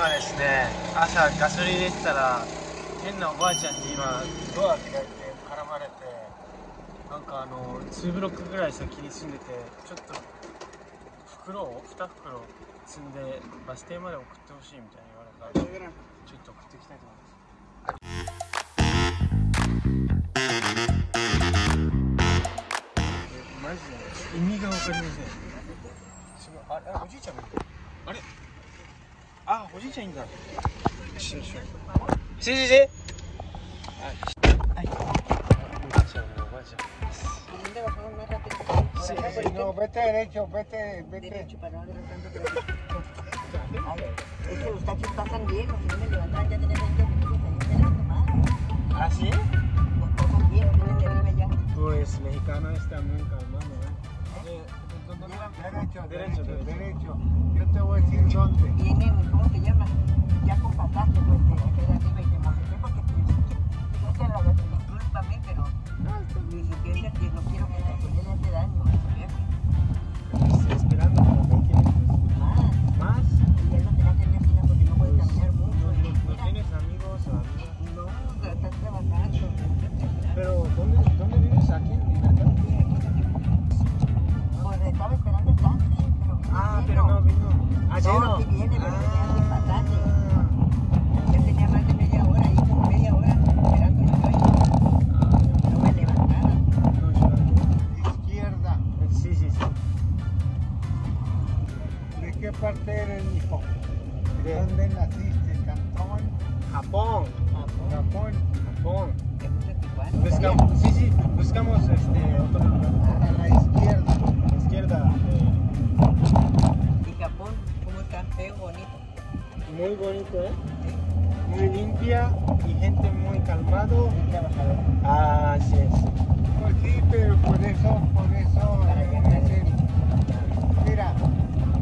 今ですね朝ガソリン入れてたら変なおばあちゃんに今ドア開いて絡まれてなんかあの2ブロックぐらい先に住んでてちょっと袋を2袋積んでバス停まで送ってほしいみたいに言われたんでちょっと送っていきたいと思います。マジで？意味が分かりません。ああおじいちゃんがいるあれ？ 아, 보신차인가? 신수. 시시시. Sí, sí, no, vete derecho, vete, vete. Derecho para los bien, si no me ya ¿Ah, sí? Que. Pues mexicano está muy calmado, ¿eh? eh derecho, derecho, derecho. derecho. Yo te voy a decir dónde. Vienen, ¿cómo se llama? Bonito, ¿eh? Muy limpia y gente muy calmado. Muy trabajador. Así es. Pues sí, pero por eso, por eso. Eh, Mira,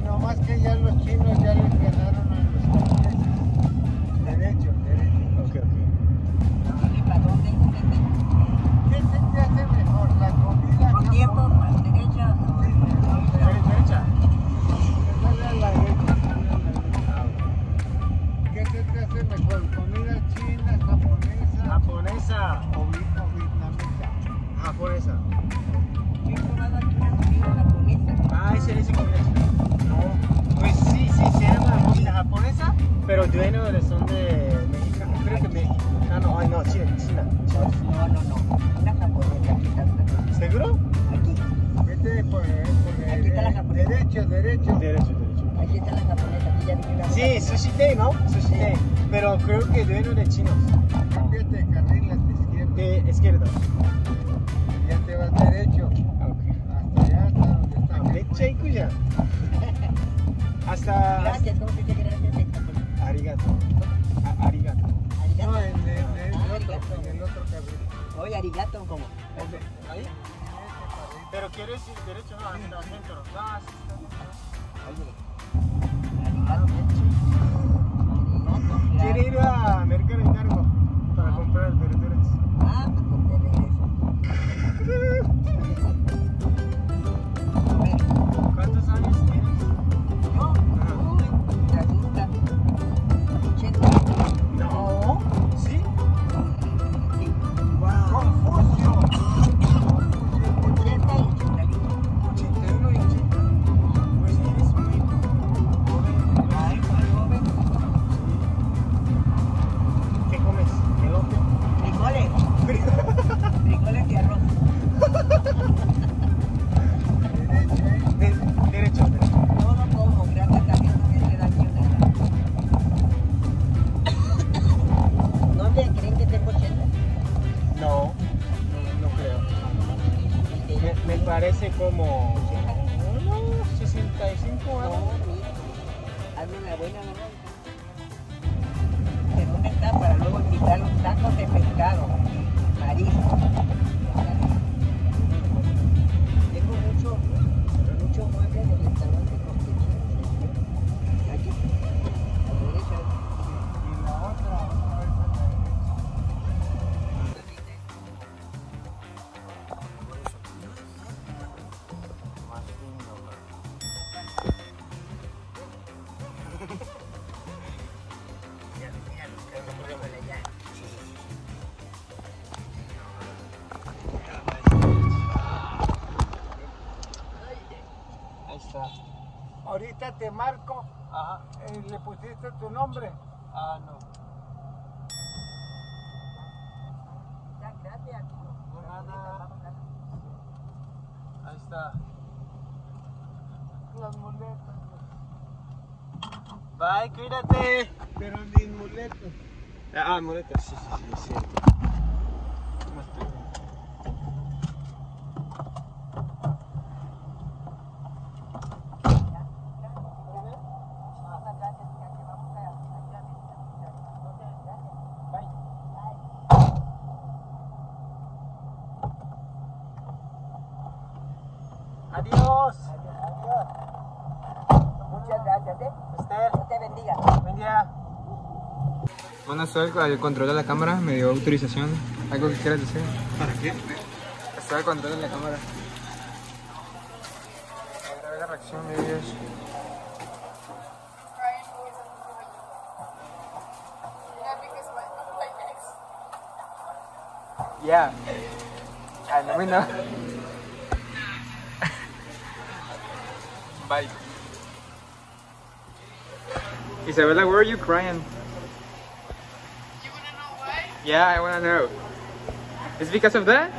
nomás que ya los chinos ya les ganaron a los japoneses. Derecho, derecho. Ok, ok. ¿Y para dónde? ¿Qué se te hace mejor? ¿La ¿Qué te hace mejor? ¿Comida china, japonesa Japonesa. o, vi- o vietnamita? Japonesa. Yo he probado aquí una comida japonesa. Ah, ese dice comida china. No. Pues sí, sí, se llama comida japonesa, pero dueño de son de mexicano. Creo que mexicano. Ay, no, China, China. China. No, no, no. Una japonesa. ¿Seguro? Aquí. Vete por, por Aquí está la japonesa. derecho, derecho. Derecho, derecho. Aquí está la japonesa. Aquí ya vi una. Sí, sushi day, ¿no? Sushi day. Pero creo que dueño de chinos. Cámbiate de carril a la izquierda. De izquierda. Ya te vas derecho. Ah, ok. Hasta allá, hasta donde está. Ah, mecha iku ya. Hasta. Gracias. ¿Cómo se dice gracias en? Arigato. A- arigato. Arigato. No, en el, en el Ah, otro, arigato. en el otro carril. Oye, arigato, ¿cómo? ¿Ahí? Pero quieres ir derecho, no, hasta adentro. No, así está. Arigato. Allô tacos de pescado, ahorita te marco Ajá. y le pusiste tu nombre. Ah, no. Ya, gracias. De nada. Ahí está. Las muletas. Bye, cuídate. Pero mis muletas. Ah, muletas, sí, sí, sí, sí. ¿Cómo estoy? Adiós. Muchas gracias, ¿eh? Esther, Dios te bendiga. buen día. Bueno, estoy al control de la cámara, me dio autorización. ¿Algo que quieras decir? ¿Para qué? Estoy al control de la cámara. Grabé la reacción de videos. Yeah. I me know. Bye. Isabella, where are you crying? Yeah, I wanna know. It's because of that?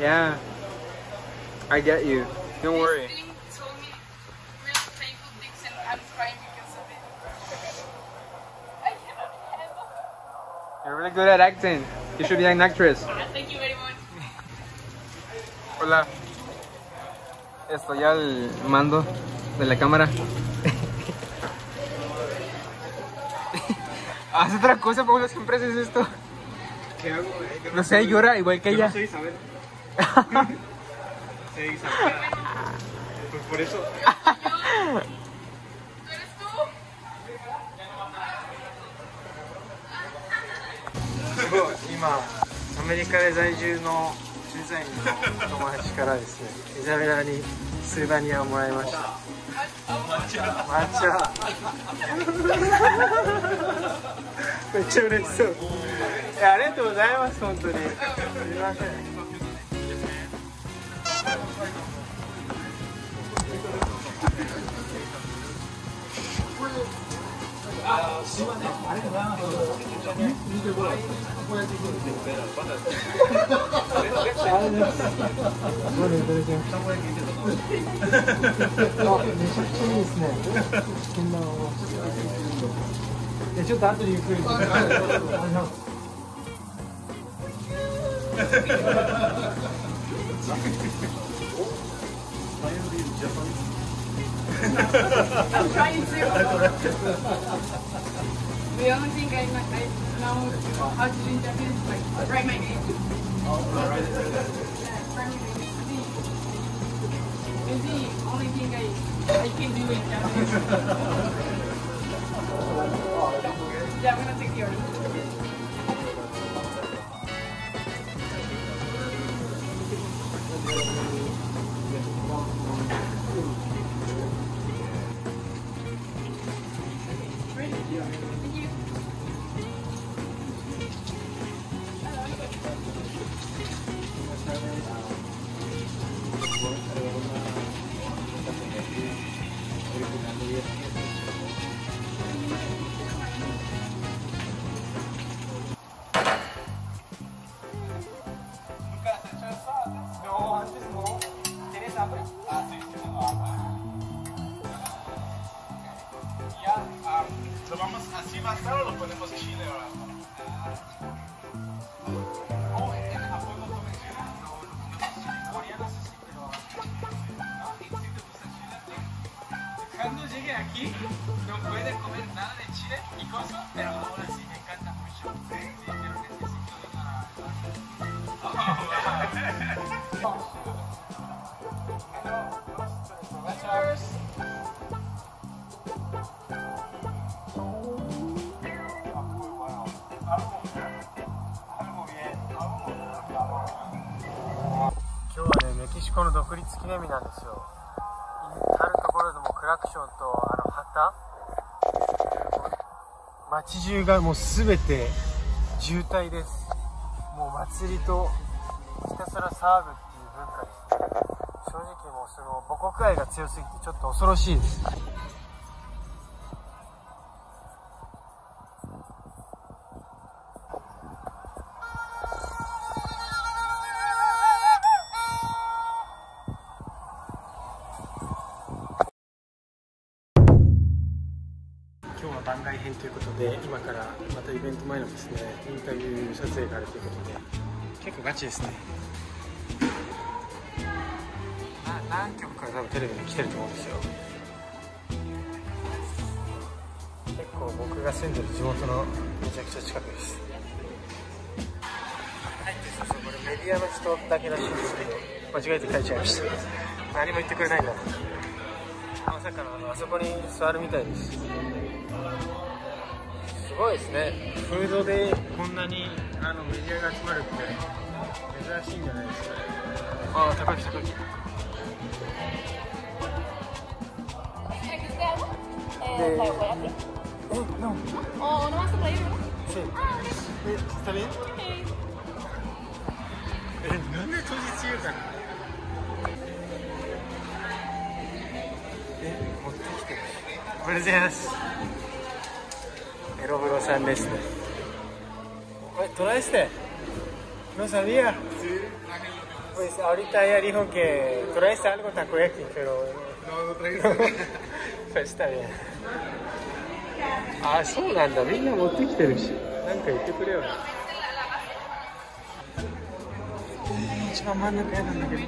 Yeah. I get you. Don't worry. Thing told me really painful things and I'm crying because of it. I cannot handle. You're really good at acting. You should be an actress. Thank you very much. Hola. Estoy al mando de la cámara. Haz otra cosa, Paula, siempre haces esto. ¿Qué hago, güey? Yo No sé, llora igual que Yo ella. no soy Isabel. soy Isabel. Pues por eso. ¿Tú eres tú? 今アメリカで在住の 駐在員の友達からですねイザベラにスーバニアをもらいました。抹茶。めっちゃ嬉しそう。いやありがとうございます本当に。すみません。ちょっと後でゆっくり。 I'm trying to. the only thing I, I know how to do in Japanese is like write my name. Yeah, write my name. It's the only thing I, I can do in Japanese. yeah, コの独立記念日なんですよ。至る所でもクラクションとあの旗街中がもうすべて渋滞です。もう祭りとひたすらサーブっていう文化ですね。正直もうその母国愛が強すぎてちょっと恐ろしいですインタビュー撮影があるということで。結構ガチですね。な何局から多分テレビに来てると思うんですよ。結構僕が住んでる地元のめちゃくちゃ近くです。はいそうそうこれメディアの人だけらしいんですけど間違えて書いちゃいました。何も言ってくれないんだ。まさかのあのあそこに座るみたいですすごいですね。フードでこんなにあのメが集まるって珍しいんじゃないですかああ高木高木。プレゼンす。なえ、持ってきてる。おはようございます。エロブロさんですね。Oye, ¿tú la viste? No sabía. Pues ahorita ya dijo que traes algo takoyaki, pero... No, no traigo. pues está bien. あ、そうなんだ。みんな持ってきてるし。なんか言ってくれよ。一番真ん中嫌なんだけど。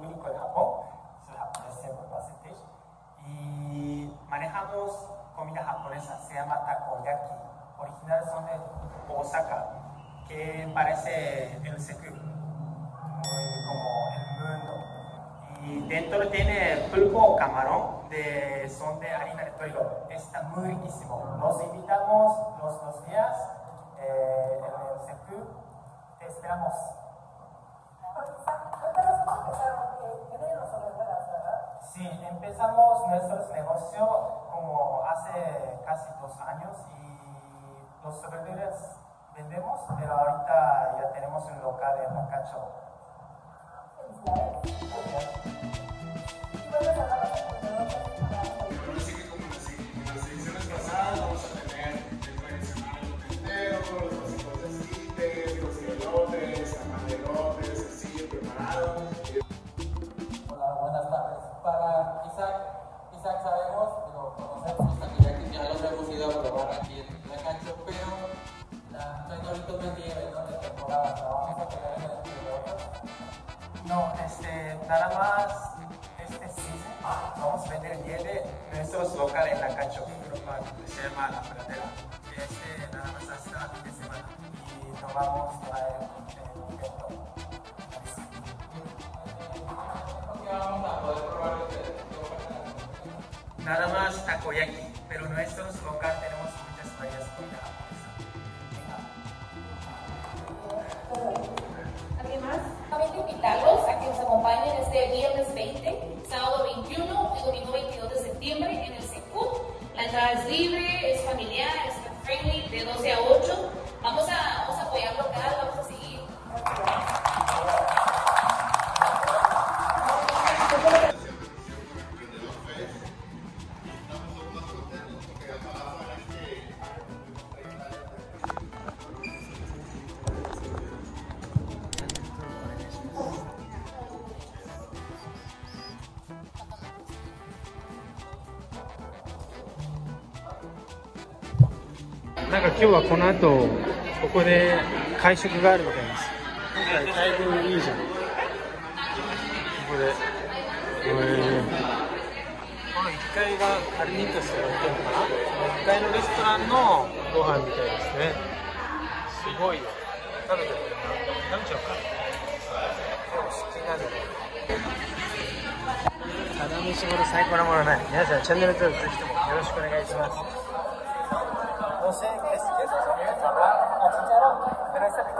comida japonesa, se llama takoyaki, original son de Osaka, que parece el seku, muy como el mundo. Y dentro tiene pulpo o camarón, de, son de harina de trigo, está muy riquísimo. Los invitamos los dos días eh, en el seku, te esperamos. Sí, empezamos nuestros negocios como hace casi dos años y los sobrevivientes vendemos, pero ahorita ya tenemos un local en Macacho. Isaac, Isaac sabemos, pero conocemos que ya lo hemos ido a probar aquí en la cancha, pero la, no hay doritos vendieron, ¿no? De temporada, ¿la vamos a pegar en el otros. No, este, nada más este season vamos a vender nieve en nuestros locales en la Cacho, se llama La Pradera. Este nada más hasta fin de semana y nos vamos a traer el evento. Nada más takoyaki, pero en nuestros locales tenemos muchas varias ¿Alguien más? También invitarlos a que nos acompañen este viernes 20, sábado 21 y domingo 22 de septiembre en el SECU. La entrada es libre, es familiar, es friendly, de 12 a 8. Vamos a, 今日はこの後ここで会食があるみたいです。だいぶいいじゃん。ここで。へーこの1階がカルニートスが売ってるのかな ?1 階のレストランのご飯みたいですね。す。ごい。よ食べてる。食べちゃおうか。よし気になる。ただ飯ほど最高なものない皆さんチャンネル登録ぜひともよろしくお願いします 아, 진짜로? 그랬을 때